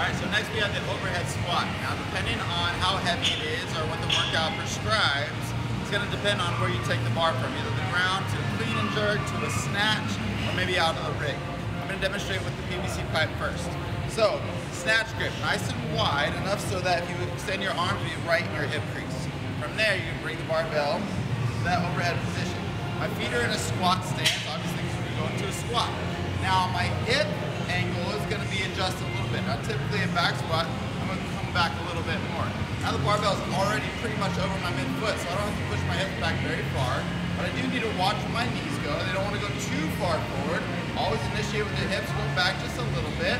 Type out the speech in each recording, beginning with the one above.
Alright, so next we have the overhead squat. Now depending on how heavy it is or what the workout prescribes, it's going to depend on where you take the bar from, either the ground to a clean and jerk to a snatch or maybe out of the rig. I'm going to demonstrate with the PVC pipe first. So, snatch grip, nice and wide, enough so that if you extend your arms, be right in your hip crease. From there, you can bring the barbell to that overhead position. My feet are in a squat stance, obviously because we go into a squat. Now my hip angle is going to be adjusted Now typically in back squat, I'm going to come back a little bit more. Now the barbell is already pretty much over my midfoot, so I don't have to push my hips back very far. But I do need to watch my knees go. They don't want to go too far forward. Always initiate with the hips, go back just a little bit.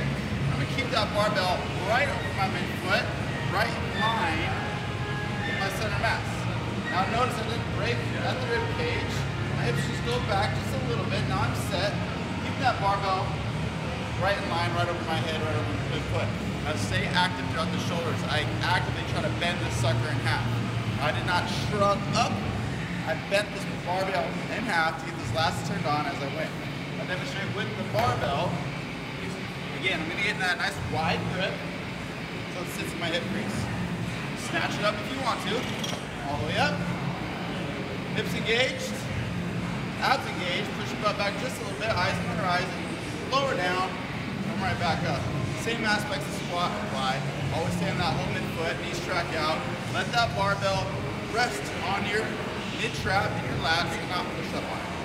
I'm going to keep that barbell right over my midfoot, right in line with my center mass. Now notice I didn't break at the rib cage. My hips just go back just a little bit. Now I'm set. Keep that barbell right in line, right over my head, right over my foot. Now stay active throughout the shoulders. I actively try to bend this sucker in half. I did not shrug up. I bent this barbell in half to get this lats turned on as I went. I demonstrate with the barbell. Again, I'm gonna get that nice wide grip so it sits in my hip crease. Snatch it up if you want to. All the way up. Hips engaged. Abs engaged. Push your butt back just a little bit. Eyes the horizon. Lower down back up. Same aspects of squat apply. Always stay on that whole midfoot, knees track out. Let that barbell rest on your mid-trap and your lats and not push up on it.